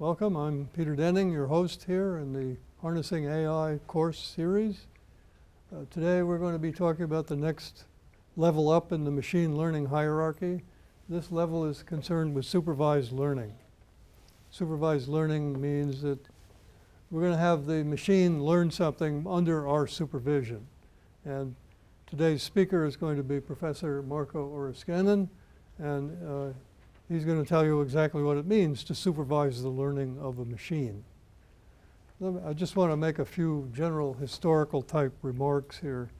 Welcome, I'm Peter Denning, your host here in the Harnessing AI course series. Uh, today we're going to be talking about the next level up in the machine learning hierarchy. This level is concerned with supervised learning. Supervised learning means that we're going to have the machine learn something under our supervision. And today's speaker is going to be Professor Marco Orescanin, and uh, he's going to tell you exactly what it means to supervise the learning of a machine. I just want to make a few general historical type remarks here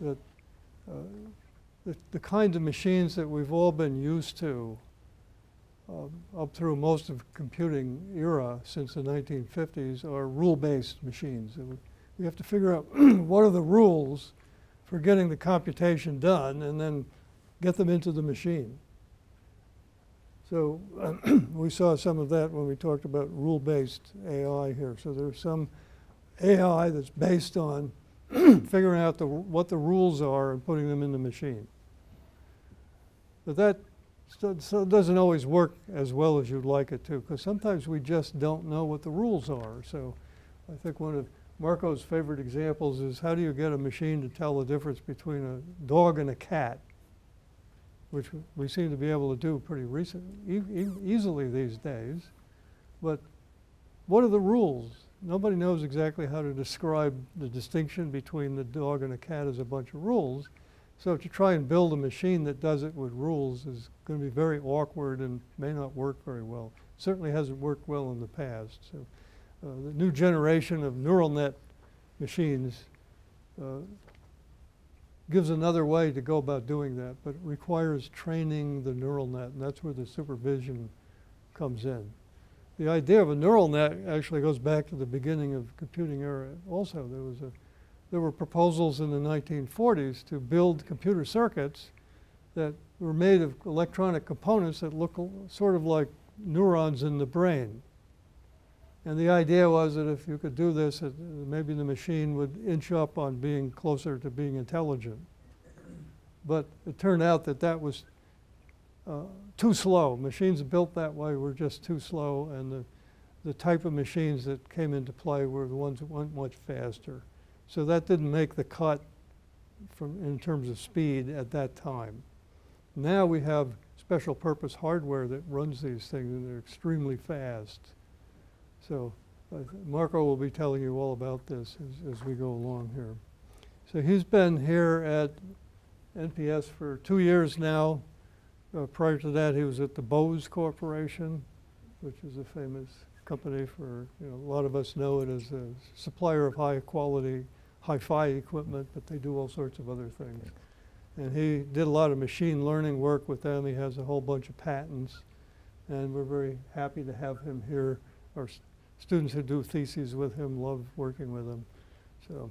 that uh, the, the kinds of machines that we've all been used to uh, up through most of computing era since the 1950s are rule-based machines. And we have to figure out what are the rules for getting the computation done and then get them into the machine. So we saw some of that when we talked about rule-based AI here. So there's some AI that's based on figuring out the, what the rules are and putting them in the machine. But that so, doesn't always work as well as you'd like it to, because sometimes we just don't know what the rules are. So I think one of Marco's favorite examples is how do you get a machine to tell the difference between a dog and a cat? Which we seem to be able to do pretty recent, e e easily these days. But what are the rules? Nobody knows exactly how to describe the distinction between the dog and a cat as a bunch of rules. So to try and build a machine that does it with rules is going to be very awkward and may not work very well. Certainly hasn't worked well in the past. So uh, the new generation of neural net machines uh, gives another way to go about doing that, but it requires training the neural net, and that's where the supervision comes in. The idea of a neural net actually goes back to the beginning of computing era also. There, was a, there were proposals in the 1940s to build computer circuits that were made of electronic components that look sort of like neurons in the brain. And the idea was that if you could do this, it, maybe the machine would inch up on being closer to being intelligent. But it turned out that that was uh, too slow. Machines built that way were just too slow, and the, the type of machines that came into play were the ones that went much faster. So that didn't make the cut from, in terms of speed at that time. Now we have special purpose hardware that runs these things, and they're extremely fast. So uh, Marco will be telling you all about this as, as we go along here. So he's been here at NPS for two years now. Uh, prior to that, he was at the Bose Corporation, which is a famous company for, you know, a lot of us know it as a supplier of high quality hi-fi equipment, but they do all sorts of other things. And he did a lot of machine learning work with them. He has a whole bunch of patents. And we're very happy to have him here, Our students who do theses with him love working with him. So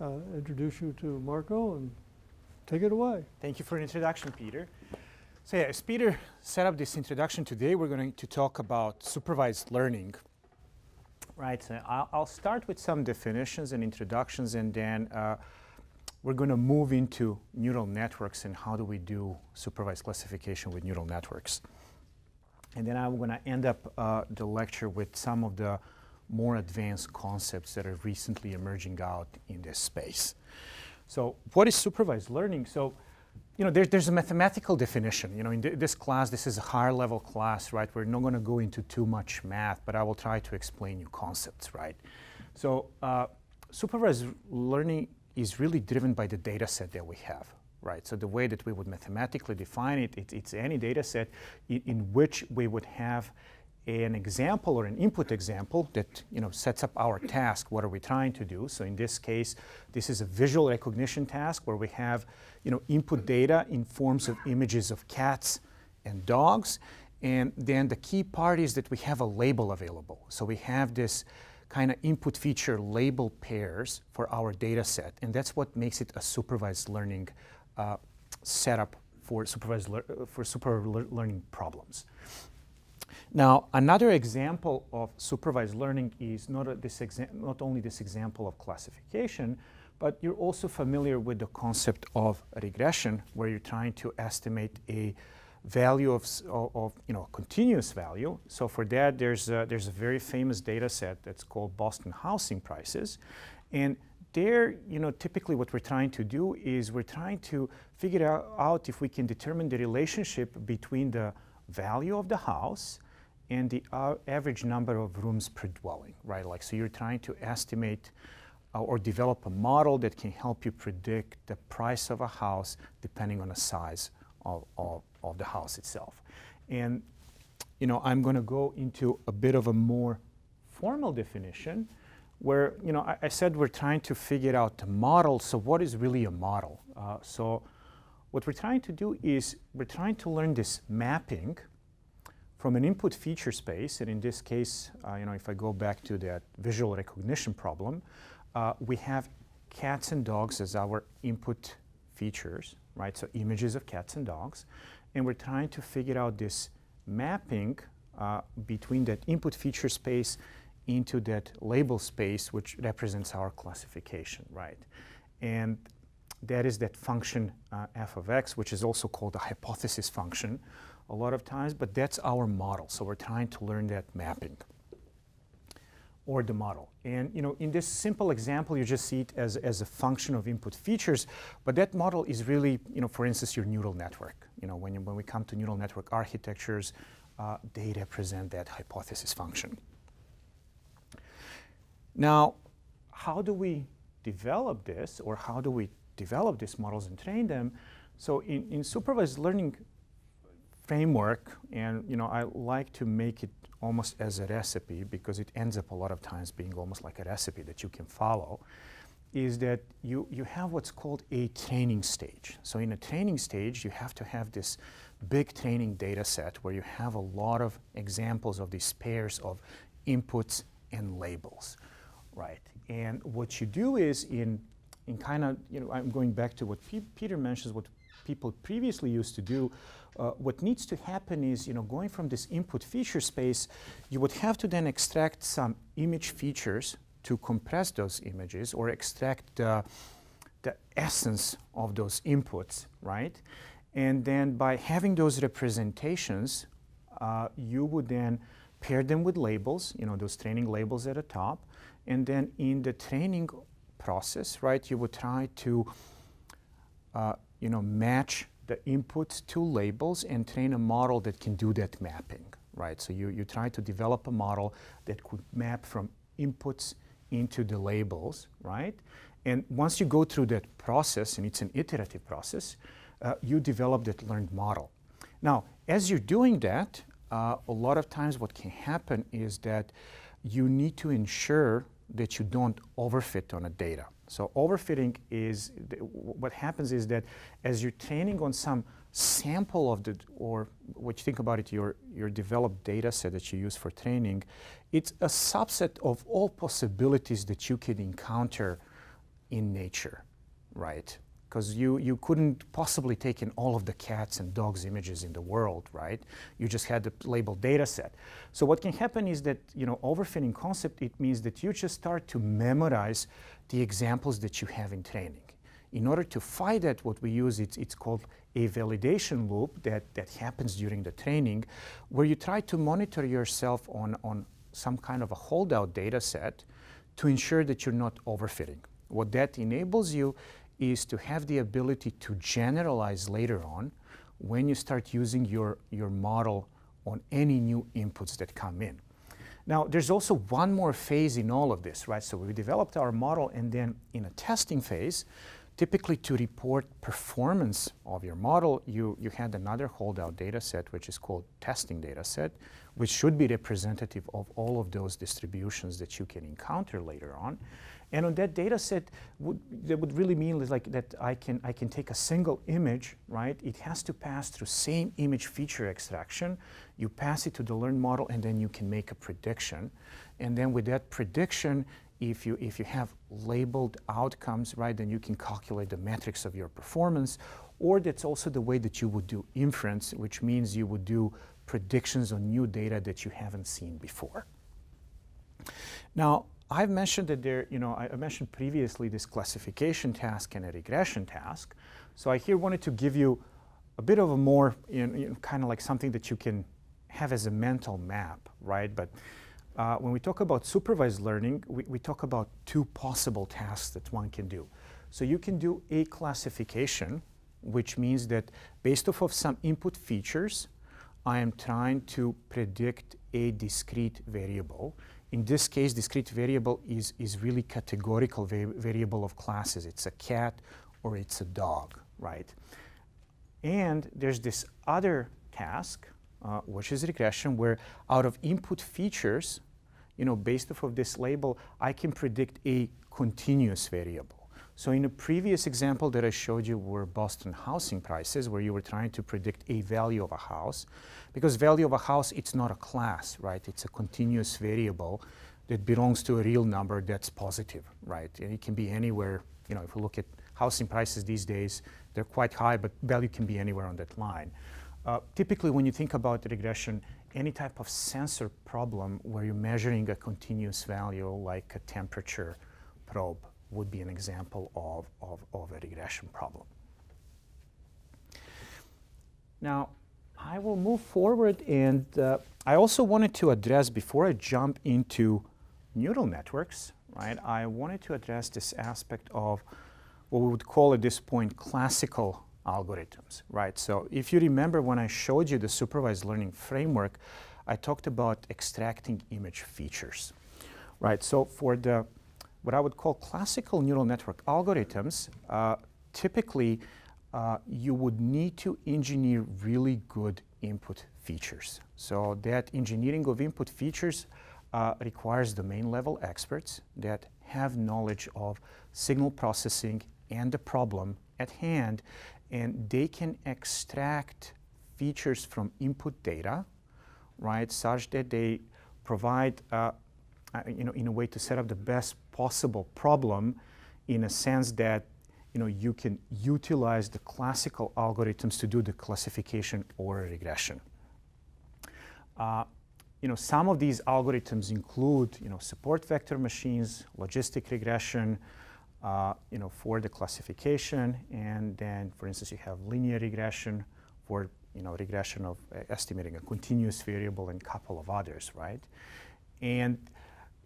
uh, introduce you to Marco and take it away. Thank you for the introduction, Peter. So yeah, as Peter set up this introduction today, we're going to talk about supervised learning. Right, so I'll, I'll start with some definitions and introductions and then uh, we're going to move into neural networks and how do we do supervised classification with neural networks. And then I'm going to end up uh, the lecture with some of the more advanced concepts that are recently emerging out in this space. So what is supervised learning? So, you know, there, there's a mathematical definition. You know, in th this class, this is a higher level class, right? We're not going to go into too much math, but I will try to explain you concepts, right? So uh, supervised learning is really driven by the data set that we have, right? So the way that we would mathematically define it, it it's any data set in, in, which we would have an example or an input example that you know sets up our task. What are we trying to do? So in this case, this is a visual recognition task where we have you know input data in forms of images of cats and dogs, and then the key part is that we have a label available. So we have this kind of input feature label pairs for our data set, and that's what makes it a supervised learning uh, setup for supervised for super learning problems. Now, another example of supervised learning is not, this not only this example of classification, but you're also familiar with the concept of regression, where you're trying to estimate a value of, of, you know a continuous value. So for that, there's a, there's a very famous data set that's called Boston housing prices, and there, you know, typically what we're trying to do is we're trying to figure out, if we can determine the relationship between the value of the house and the uh, average number of rooms per dwelling, right? Like, so you're trying to estimate uh, or develop a model that can help you predict the price of a house depending on the size of, of, of the house itself. And, you know, I'm going to go into a bit of a more formal definition where, you know, I, I, said we're trying to figure out the model. So what is really a model? Uh, so what we're trying to do is we're trying to learn this mapping from an input feature space, and in this case, uh, you know, if I go back to that visual recognition problem, uh, we have cats and dogs as our input features, right? So images of cats and dogs. And we're trying to figure out this mapping uh, between that input feature space into that label space, which represents our classification, right? And that is that function uh, f of x, which is also called a hypothesis function a lot of times, but that's our model. So we're trying to learn that mapping or the model. And you know, in this simple example, you just see it as, as a function of input features, but that model is really, you know, for instance, your neural network. You know, when, you, when we come to neural network architectures, uh, they represent that hypothesis function. Now, how do we develop this, or how do we develop these models and train them? So in, in supervised learning framework, and you know, I like to make it almost as a recipe because it ends up a lot of times being almost like a recipe that you can follow, is that you, you have what's called a training stage. So in a training stage, you have to have this big training data set where you have a lot of examples of these pairs of inputs and labels, right? And what you do is in, in kind of, you know, I'm going back to what P Peter mentions, what people previously used to do, uh, what needs to happen is, you know, going from this input feature space, you would have to then extract some image features to compress those images or extract uh, the essence of those inputs, right? And then by having those representations, uh, you would then pair them with labels, you know, those training labels at the top. And then in the training process, right, you would try to, uh, you know, match the inputs to labels and train a model that can do that mapping, right? So you, you try to develop a model that could map from inputs into the labels, right? And once you go through that process, and it's an iterative process, uh, you develop that learned model. Now, as you're doing that, uh, a lot of times what can happen is that you need to ensure that you don't overfit on a data. So overfitting is, what happens is that as you're training on some sample of the, or what you think about it, your, your developed data set that you use for training, it's a subset of all possibilities that you could encounter in nature, right? Because you, you couldn't possibly take in all of the cats and dogs images in the world, right? You just had the labeled data set. So what can happen is that, you know, overfitting concept, it means that you just start to memorize the examples that you have in training. In order to fight that, what we use, it's, it's called a validation loop that, that happens during the training, where you try to monitor yourself on, on some kind of a holdout data set to ensure that you're not overfitting. What that enables you is to have the ability to generalize later on when you start using your, your model on any new inputs that come in. Now, there's also one more phase in all of this, right? So we developed our model, and then in a testing phase, typically to report performance of your model, you, you had another holdout data set, which is called testing data set, which should be representative of all of those distributions that you can encounter later on. And on that data set, that would really mean like that I can, I can take a single image, right? It has to pass through same image feature extraction. You pass it to the learned model and then you can make a prediction. And then with that prediction, if you, if you have labeled outcomes, right, then you can calculate the metrics of your performance. Or that's also the way that you would do inference, which means you would do predictions on new data that you haven't seen before. Now, I've mentioned that there, you know, I mentioned previously this classification task and a regression task. So I here wanted to give you a bit of a more, you know, you know kind of like something that you can have as a mental map, right? But uh, when we talk about supervised learning, we, we talk about two possible tasks that one can do. So you can do a classification, which means that based off of some input features, I am trying to predict a discrete variable. In this case, discrete variable is, is really categorical va variable of classes. It's a cat or it's a dog, right? And there's this other task, uh, which is regression, where out of input features, you know, based off of this label, I can predict a continuous variable. So in a previous example that I showed you were Boston housing prices, where you were trying to predict a value of a house. Because value of a house, it's not a class, right? It's a continuous variable that belongs to a real number that's positive, right? And it can be anywhere, you know, if we look at housing prices these days, they're quite high, but value can be anywhere on that line. Uh, typically, when you think about regression, any type of sensor problem where you're measuring a continuous value like a temperature probe would be an example of, of, of a regression problem. Now, I will move forward and uh, I also wanted to address, before I jump into neural networks, right, I wanted to address this aspect of what we would call at this point classical algorithms, right? So if you remember when I showed you the supervised learning framework, I talked about extracting image features, right? So for the what I would call classical neural network algorithms, uh, typically uh, you would need to engineer really good input features. So that engineering of input features uh, requires domain level experts that have knowledge of signal processing and the problem at hand, and they can extract features from input data, right, such that they provide uh, uh, you know, in a way to set up the best possible problem in a sense that you know, you can utilize the classical algorithms to do the classification or regression. Uh, you know, some of these algorithms include, you know, support vector machines, logistic regression, uh, you know, for the classification, and then, for instance, you have linear regression for, you know, regression of uh, estimating a continuous variable and a couple of others, right? And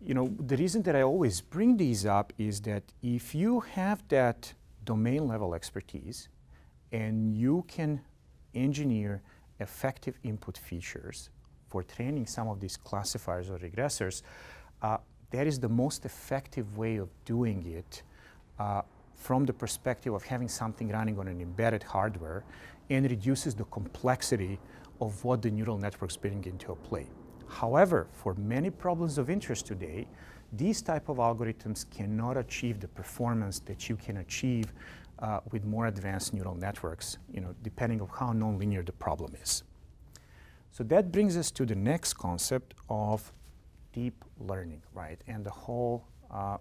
you know, the reason that I always bring these up is that if you have that domain level expertise and you can engineer effective input features for training some of these classifiers or regressors, uh, that is the most effective way of doing it uh, from the perspective of having something running on an embedded hardware and reduces the complexity of what the neural networks bring into play. However, for many problems of interest today, these type of algorithms cannot achieve the performance that you can achieve uh, with more advanced neural networks, you know, depending on how nonlinear the problem is. So that brings us to the next concept of deep learning, right? And the whole uh,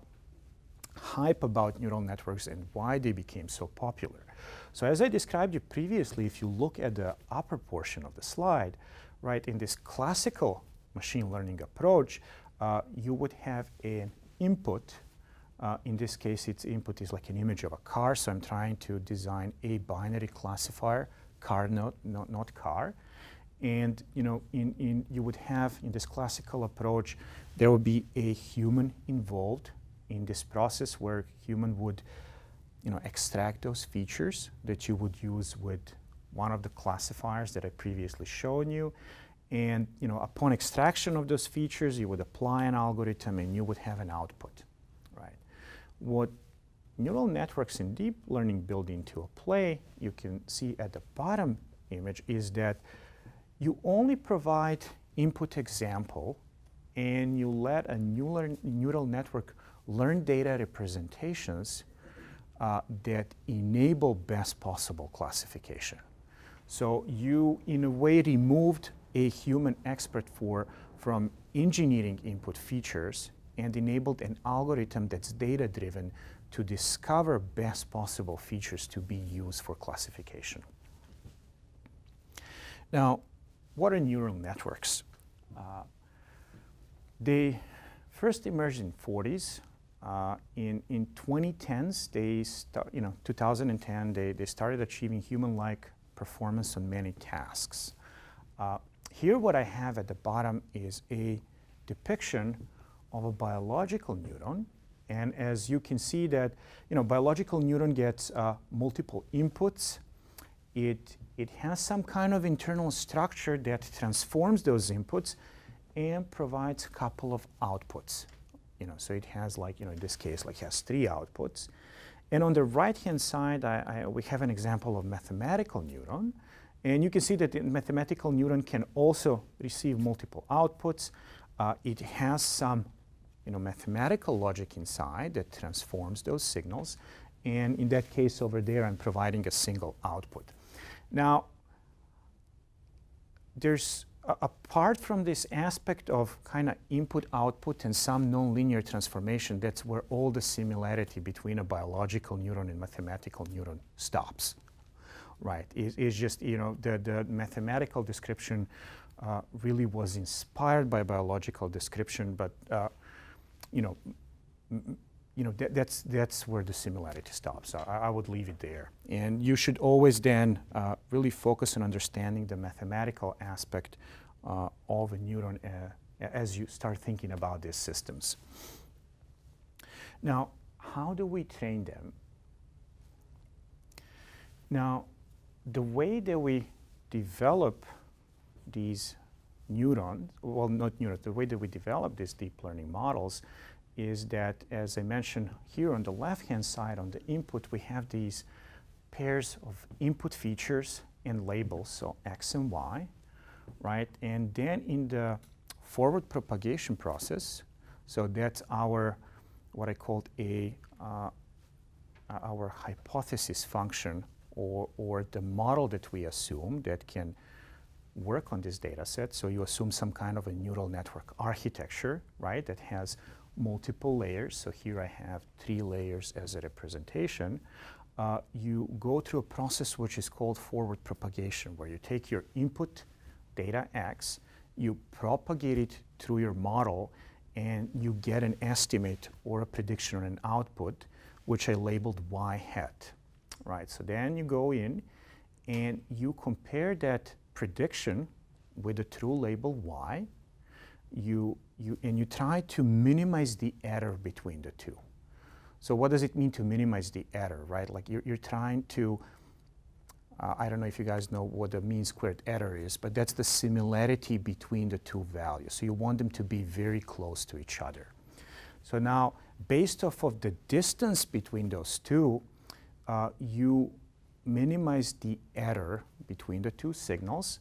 hype about neural networks and why they became so popular. So as I described you previously, if you look at the upper portion of the slide, right, in this classical machine learning approach, uh, you would have an input. Uh, in this case, its input is like an image of a car, so I'm trying to design a binary classifier, car, not, not, not car. And you know, in, in, you would have, in this classical approach, there would be a human involved in this process where human would you know, extract those features that you would use with one of the classifiers that I previously shown you. And you know, upon extraction of those features, you would apply an algorithm and you would have an output, right? What neural networks in deep learning build into a play, you can see at the bottom image, is that you only provide input example and you let a neural, neural network learn data representations uh, that enable best possible classification. So you, in a way, removed a human expert for from engineering input features and enabled an algorithm that's data driven to discover best possible features to be used for classification. Now, what are neural networks? Uh, they first emerged in 40s. Uh, in, in 2010s, they start, you know, 2010, they, they started achieving human-like performance on many tasks. Uh, here what I have at the bottom is a depiction of a biological neuron. And as you can see that, you know, biological neuron gets uh, multiple inputs. It, it has some kind of internal structure that transforms those inputs and provides a couple of outputs. You know, so it has like, you know, in this case, like has three outputs. And on the right-hand side, I, I, we have an example of mathematical neuron. And you can see that the mathematical neuron can also receive multiple outputs. Uh, it has some you know, mathematical logic inside that transforms those signals. And in that case over there, I'm providing a single output. Now, there's apart from this aspect of kind of input output and some nonlinear transformation, that's where all the similarity between a biological neuron and mathematical neuron stops. Right? It, it's just, you know, the, the mathematical description uh, really was inspired by biological description, but, uh, you know, you know, that, that's, that's where the similarity stops. I, I, would leave it there. And you should always then uh, really focus on understanding the mathematical aspect uh, of a neuron uh, as you start thinking about these systems. Now, how do we train them? Now, the way that we develop these neurons, well, not neurons, the way that we develop these deep learning models is that, as I mentioned here on the left-hand side on the input, we have these pairs of input features and labels, so X and Y, right? And then in the forward propagation process, so that's our, what I called a, uh, our hypothesis function or, or the model that we assume that can work on this data set. So you assume some kind of a neural network architecture, right, that has multiple layers. So here I have three layers as a representation. Uh, you go through a process which is called forward propagation, where you take your input data X, you propagate it through your model, and you get an estimate or a prediction or an output, which I labeled Y hat. Right, so then you go in and you compare that prediction with the true label Y, you, you, and you try to minimize the error between the two. So what does it mean to minimize the error, right? Like you're, you're trying to, uh, I don't know if you guys know what the mean squared error is, but that's the similarity between the two values. So you want them to be very close to each other. So now, based off of the distance between those two, uh, you minimize the error between the two signals,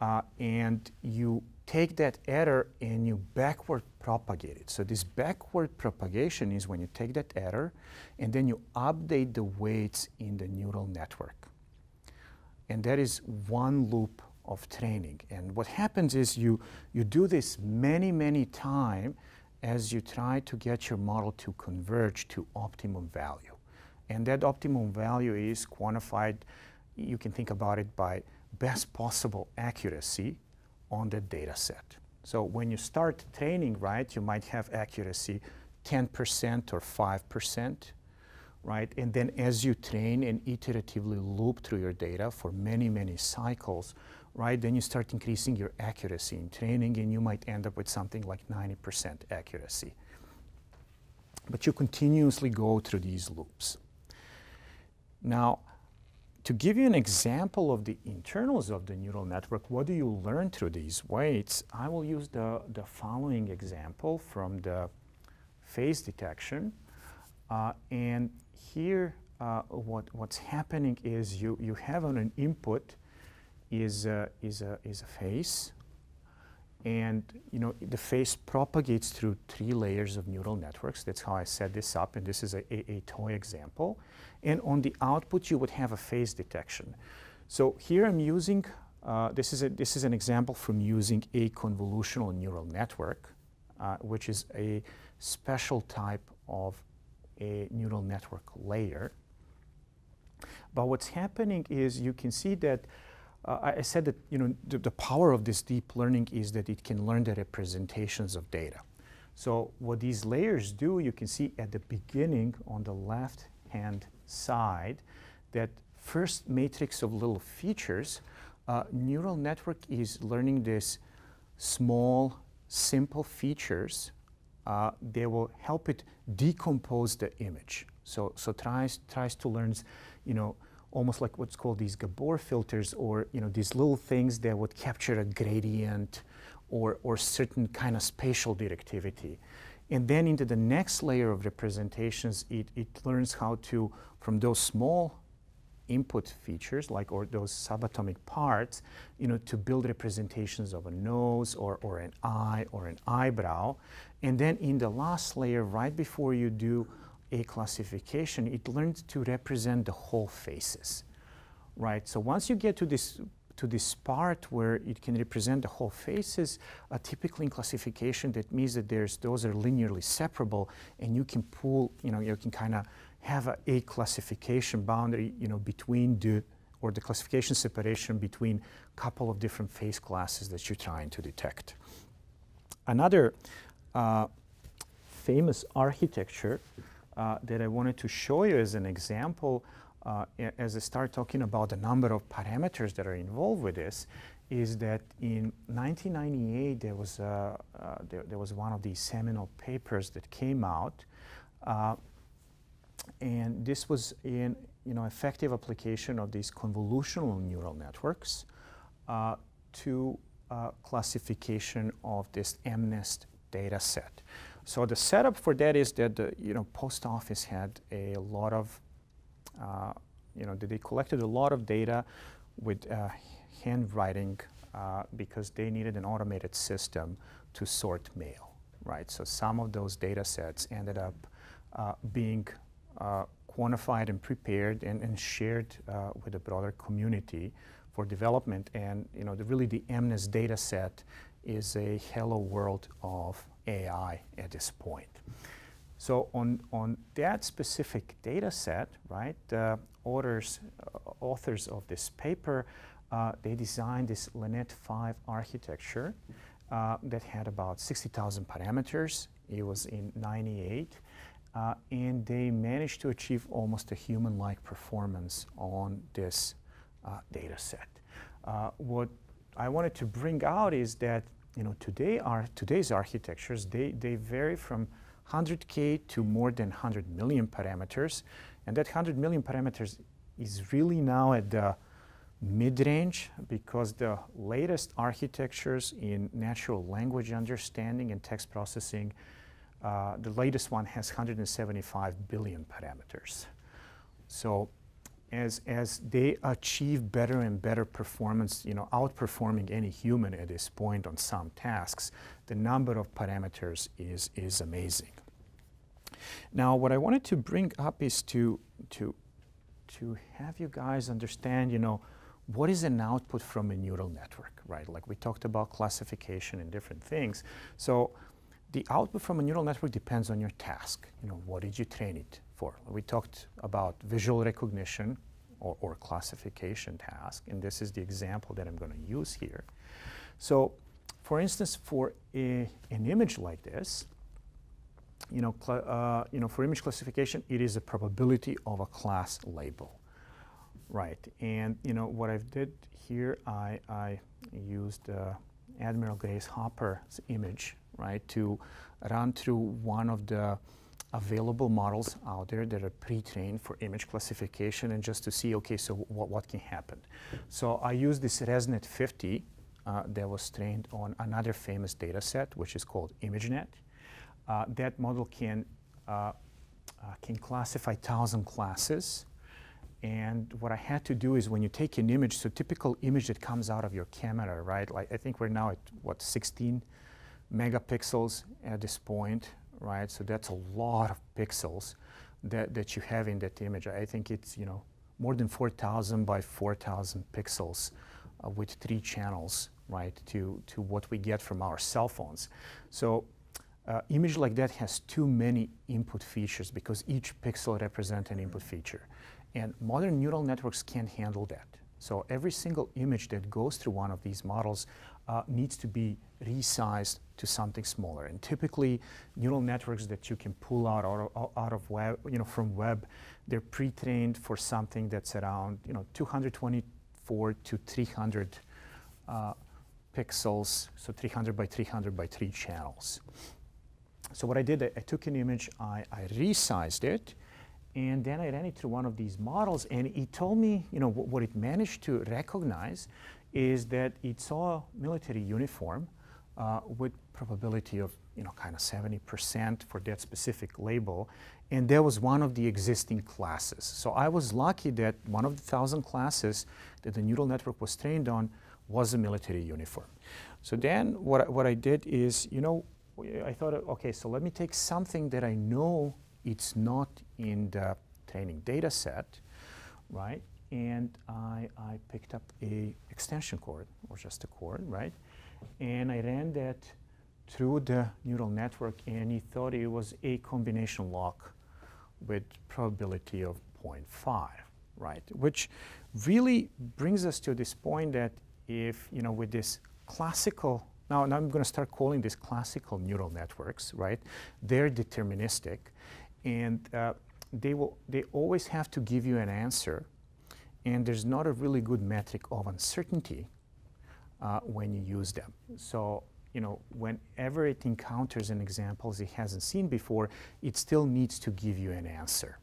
uh, and you take that error and you backward propagate it. So this backward propagation is when you take that error and then you update the weights in the neural network. And that is one loop of training. And what happens is you, you do this many, many times as you try to get your model to converge to optimum value. And that optimum value is quantified, you can think about it by best possible accuracy on the data set. So when you start training, right, you might have accuracy 10% or 5%, right? And then as you train and iteratively loop through your data for many, many cycles, right, then you start increasing your accuracy in training and you might end up with something like 90% accuracy. But you continuously go through these loops. Now, to give you an example of the internals of the neural network, what do you learn through these weights? I will use the, the following example from the face detection. Uh, and here, uh, what, what's happening is you, you have on an input is, is, a, is a face. And you know, the face propagates through three layers of neural networks. That's how I set this up, and this is a, a, a toy example. And on the output, you would have a face detection. So here I'm using, uh, this, is a, this is an example from using a convolutional neural network, uh, which is a special type of a neural network layer. But what's happening is you can see that uh, I said that you know the, the, power of this deep learning is that it can learn the representations of data. So what these layers do, you can see at the beginning on the left hand side that first matrix of little features, uh, neural network is learning this small, simple features uh, they will help it decompose the image. So, so tries, tries to learn, you know, almost like what's called these Gabor filters or, you know, these little things that would capture a gradient or, or certain kind of spatial directivity. And then into the next layer of representations, it, it learns how to, from those small input features, like or those subatomic parts, you know, to build representations of a nose or, or an eye or an eyebrow. And then in the last layer, right before you do a classification, it learns to represent the whole faces, right? So once you get to this to this part where it can represent the whole faces, uh, typically in classification, that means that there's those are linearly separable, and you can pull, you know, you can kind of have a, a, classification boundary, you know, between the or the classification separation between a couple of different face classes that you're trying to detect. Another uh, famous architecture uh, that I wanted to show you as an example uh, as I start talking about the number of parameters that are involved with this is that in 1998 there was, uh, there, there, was one of these seminal papers that came out uh, and this was in you know, effective application of these convolutional neural networks uh, to uh, classification of this MNIST data set. So the setup for that is that the you know, post office had a lot of, uh, you know, they collected a lot of data with uh, handwriting uh, because they needed an automated system to sort mail, right? So some of those data sets ended up uh, being uh, quantified and prepared and, and shared uh, with the broader community for development. And you know, the, really the MNIST data set is a hello world of AI at this point. So on, on that specific data set, right, the authors, uh, authors of this paper, uh, they designed this LeNet 5 architecture uh, that had about 60,000 parameters. It was in 98 uh, and they managed to achieve almost a human-like performance on this uh, data set. Uh, what I wanted to bring out is that you know today our today's architectures they, they vary from 100k to more than 100 million parameters, and that 100 million parameters is really now at the mid-range because the latest architectures in natural language understanding and text processing uh, the latest one has 175 billion parameters. So as, as they achieve better and better performance, you know, outperforming any human at this point on some tasks, the number of parameters is, is amazing. Now, what I wanted to bring up is to, to, to have you guys understand, you know, what is an output from a neural network, right? Like we talked about classification and different things. So the output from a neural network depends on your task. You know, what did you train it for? We talked about visual recognition or, or classification task, and this is the example that I'm going to use here. So, for instance, for a, an image like this, you know, uh, you know, for image classification, it is a probability of a class label, right? And you know what I've did here, I, I used uh, Admiral Grace Hopper's image right, to run through one of the available models out there that are pre-trained for image classification and just to see, okay, so what, what can happen. So I use this ResNet 50 uh, that was trained on another famous data set, which is called ImageNet. Uh, that model can, uh, uh can classify 1,000 classes. And what I had to do is when you take an image, so typical image that comes out of your camera, right? Like I think we're now at what, 16 megapixels at this point, right? So that's a lot of pixels that, that you have in that image. I think it's, you know, more than 4,000 by 4,000 pixels uh, with three channels, right, to, to what we get from our cell phones. So uh, image like that has too many input features because each pixel represents an input feature. And modern neural networks can't handle that. So every single image that goes through one of these models uh, needs to be resized to something smaller. And typically, neural networks that you can pull out out, out of web, you know, from web, they're pre-trained for something that's around, you know, 224 to 300 uh, pixels, so 300 by 300 by 3 channels. So what I did, I, I took an image, I, I, resized it, and then I ran it through one of these models, and it told me, you know, what it managed to recognize is that it saw a military uniform uh, with probability of, you know, kind of 70% for that specific label, and that was one of the existing classes. So I was lucky that one of the thousand classes that the neural network was trained on was a military uniform. So then what, what I did is, you know, I thought, okay, so let me take something that I know it's not in the training data set, right? And I, I picked up a extension cord, or just a cord, right? And I ran that through the neural network, and he thought it was a combination lock with probability of 0.5, right? Which really brings us to this point that if, you know, with this classical, now, now I'm going to start calling these classical neural networks, right? They're deterministic, and uh, they, will, they always have to give you an answer, and there's not a really good metric of uncertainty uh, when you use them. So, you know, whenever it encounters an example it hasn't seen before, it still needs to give you an answer.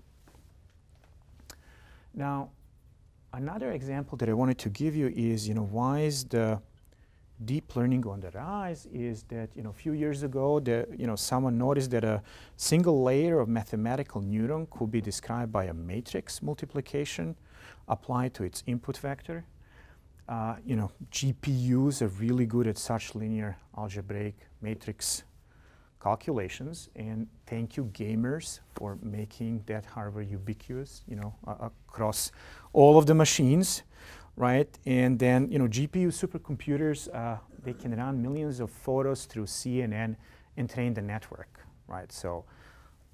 Now, another example that I wanted to give you is, you know, why is the deep learning on the rise is that, you know, a few years ago, the, you know, someone noticed that a single layer of mathematical neuron could be described by a matrix multiplication applied to its input vector. Uh, you know, GPUs are really good at such linear algebraic matrix calculations. And thank you, gamers, for making that hardware ubiquitous, you know, uh, across all of the machines, right? And then, you know, GPU supercomputers, uh, they can run millions of photos through CNN and train the network, right? So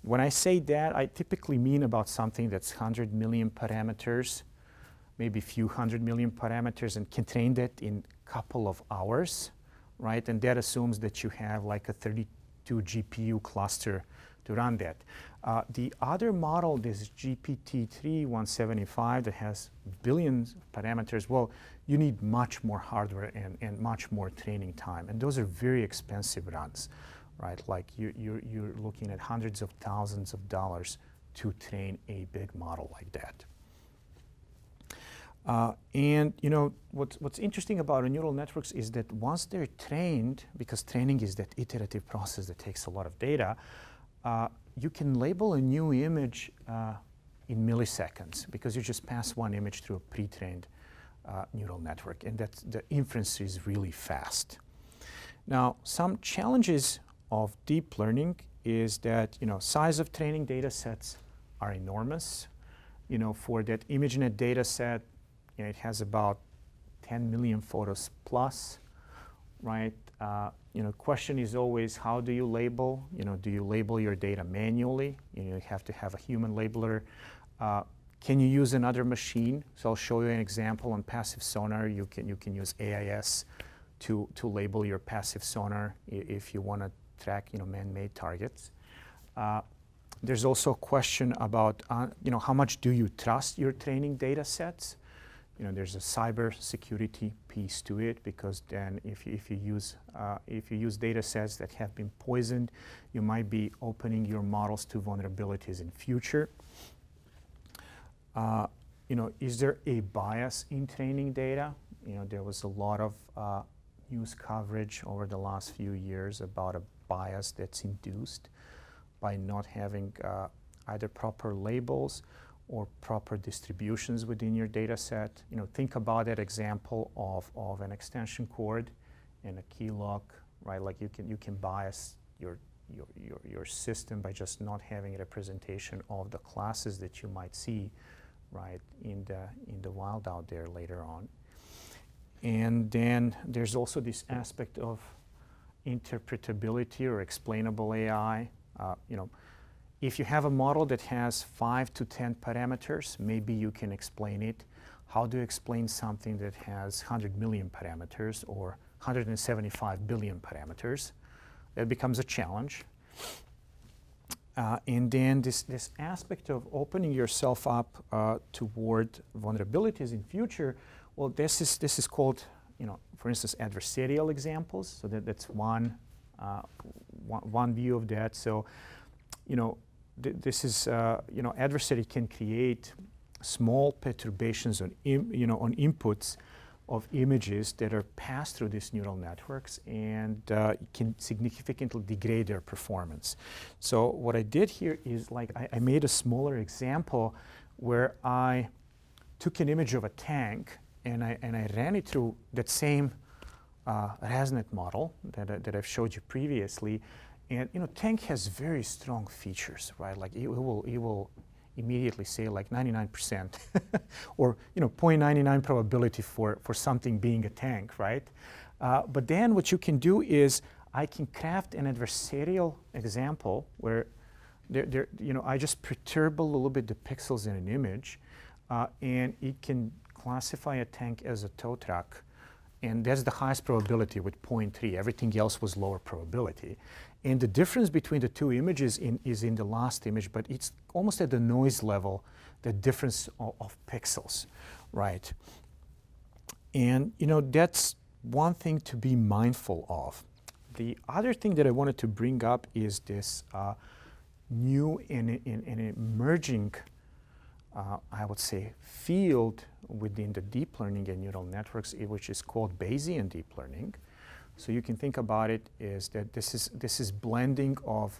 when I say that, I typically mean about something that's 100 million parameters, maybe a few hundred million parameters, and can train that in a couple of hours, right? And that assumes that you have like a 32 GPU cluster to run that. Uh, the other model, this GPT-3 175 that has billions of parameters, well, you need much more hardware and, and much more training time. And those are very expensive runs, right? Like you, you're, you're looking at hundreds of thousands of dollars to train a big model like that. Uh, and you know what's, what's interesting about neural networks is that once they're trained, because training is that iterative process that takes a lot of data, uh, you can label a new image uh, in milliseconds because you just pass one image through a pre-trained uh, neural network and that the inference is really fast. Now, some challenges of deep learning is that, you know, size of training data sets are enormous. You know, for that ImageNet data set, you know, it has about 10 million photos plus, right? Uh, you know, question is always how do you label? You know, do you label your data manually? You, know, you have to have a human labeler. Uh, can you use another machine? So I'll show you an example on passive sonar. You can, you can use AIS to, to label your passive sonar if you want to track, you know, man-made targets. Uh, there's also a question about, uh, you know, how much do you trust your training data sets? You know, there's a cyber security piece to it because then if you, if you use uh, if you use data sets that have been poisoned, you might be opening your models to vulnerabilities in future. Uh, you know, is there a bias in training data? You know, there was a lot of uh, news coverage over the last few years about a bias that's induced by not having uh, either proper labels or proper distributions within your data set. You know, think about that example of, of an extension cord and a key lock, right? Like you can, you can bias your, your, your, your system by just not having a representation of the classes that you might see, right, in the, in the wild out there later on. And then there's also this aspect of interpretability or explainable AI. Uh, you know, if you have a model that has five to 10 parameters, maybe you can explain it. how do you explain something that has 100 million parameters or 175 billion parameters? That becomes a challenge. Uh, and then this, this aspect of opening yourself up uh, toward vulnerabilities in future, well, this is, this is called, you know, for instance, adversarial examples. So that, that's one, uh, one, one, view of that. So, you know, th this is, uh, you know, adversary can create small perturbations on, you know, on inputs of images that are passed through these neural networks and uh, can significantly degrade their performance. So what I did here is like I, I, made a smaller example where I took an image of a tank and I, and I ran it through that same uh, ResNet model that, uh, that I've showed you previously. And you know, tank has very strong features, right? Like it, will, it will immediately say like 99% or you know 0.99 probability for, for something being a tank, right? Uh, but then what you can do is I can craft an adversarial example where there, you know, I just perturb a little bit the pixels in an image uh, and it can classify a tank as a tow truck and that's the highest probability with 0.3. Everything else was lower probability. And the difference between the two images in, is in the last image, but it's almost at the noise level, the difference of, of pixels, right? And you know that's one thing to be mindful of. The other thing that I wanted to bring up is this uh, new and, emerging, uh, I would say, field within the deep learning and neural networks, which is called Bayesian deep learning. So you can think about it is that this is, this is blending of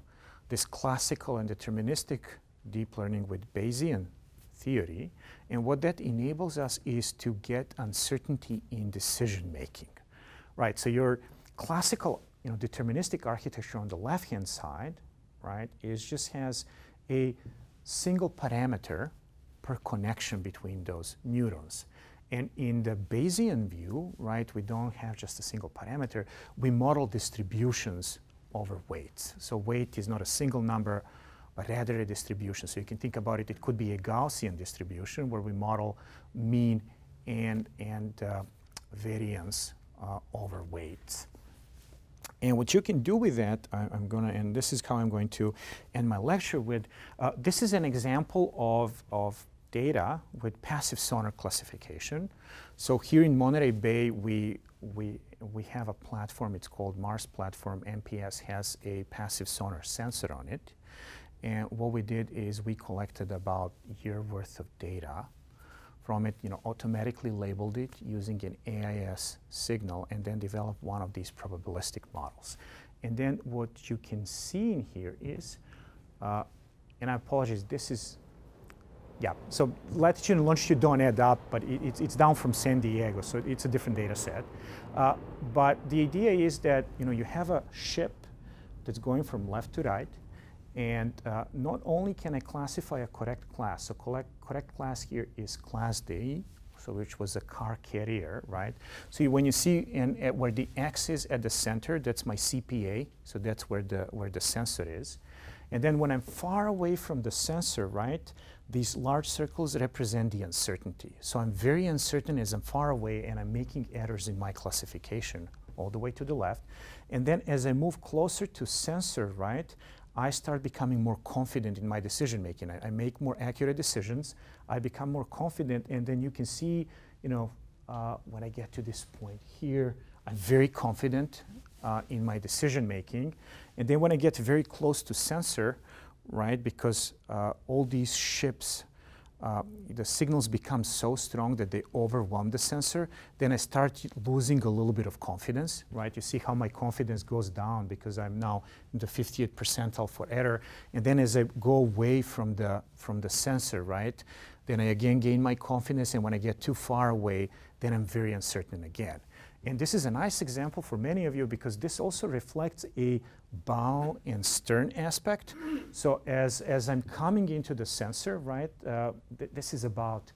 this classical and deterministic deep learning with Bayesian theory. And what that enables us is to get uncertainty in decision making. Right, so your classical you know, deterministic architecture on the left-hand side, right, is just has a single parameter per connection between those neurons. And in the Bayesian view, right, we don't have just a single parameter. We model distributions over weights. So weight is not a single number, but rather a distribution. So you can think about it, it could be a Gaussian distribution where we model mean and, and uh, variance uh, over weights. And what you can do with that, I, am going to, and this is how I'm going to end my lecture with, uh, this is an example of, of data with passive sonar classification. So here in Monterey Bay, we, we, we have a platform, it's called Mars Platform. NPS has a passive sonar sensor on it. And what we did is we collected about year worth of data from it, you know, automatically labeled it using an AIS signal and then developed one of these probabilistic models. And then what you can see in here is, uh, and I apologize, this is yeah, so latitude and longitude don't add up, but it, it's, down from San Diego, so it's a different data set. Uh, but the idea is that you know you have a ship that's going from left to right, and uh, not only can I classify a correct class, so correct, correct class here is class D, so which was a car carrier, right? So you, when you see in, where the X is at the center, that's my CPA, so that's where the, where the sensor is. And then when I'm far away from the sensor, right, these large circles represent the uncertainty. So I'm very uncertain as I'm far away and I'm making errors in my classification all the way to the left. And then as I move closer to sensor, right, I start becoming more confident in my decision making. I, I, make more accurate decisions. I become more confident, and then you can see, you know, uh, when I get to this point here, I'm very confident uh, in my decision making. And then when I get very close to sensor, right? Because uh, all these ships, uh, the signals become so strong that they overwhelm the sensor. Then I start losing a little bit of confidence, right? You see how my confidence goes down because I'm now in the 50th percentile for error. And then as I go away from the, from the sensor, right? Then I again gain my confidence. And when I get too far away, then I'm very uncertain again. And this is a nice example for many of you because this also reflects a bow and stern aspect. So as, as I'm coming into the sensor, right, uh, th this is about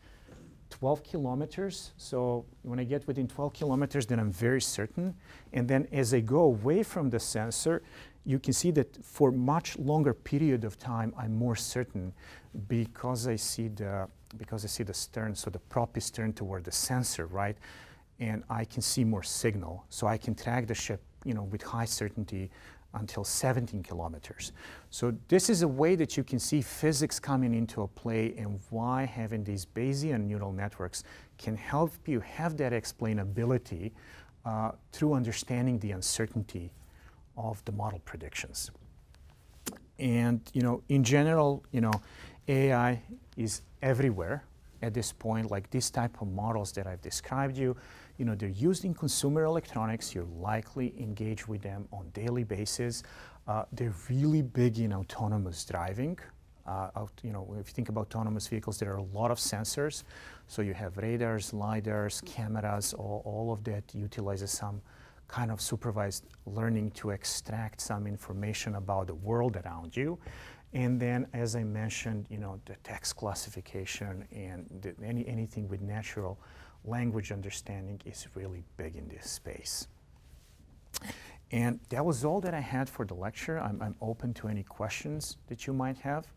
12 kilometers. So when I get within 12 kilometers, then I'm very certain. And then as I go away from the sensor, you can see that for much longer period of time, I'm more certain because I see the, because I see the stern, so the prop is turned toward the sensor, right? And I can see more signal, so I can track the ship, you know, with high certainty until 17 kilometers. So this is a way that you can see physics coming into a play and why having these Bayesian neural networks can help you have that explainability uh, through understanding the uncertainty of the model predictions. And you know, in general, you know, AI is everywhere at this point. Like these type of models that I've described you, you know, they're used in consumer electronics. You're likely engaged with them on daily basis. Uh, they're really big in autonomous driving. Uh, you know, if you think about autonomous vehicles, there are a lot of sensors. So you have radars, lidars, cameras, all, all of that utilizes some kind of supervised learning to extract some information about the world around you. And then, as I mentioned, you know, the text classification and the, any, anything with natural language understanding is really big in this space. And that was all that I had for the lecture. I'm, I'm open to any questions that you might have.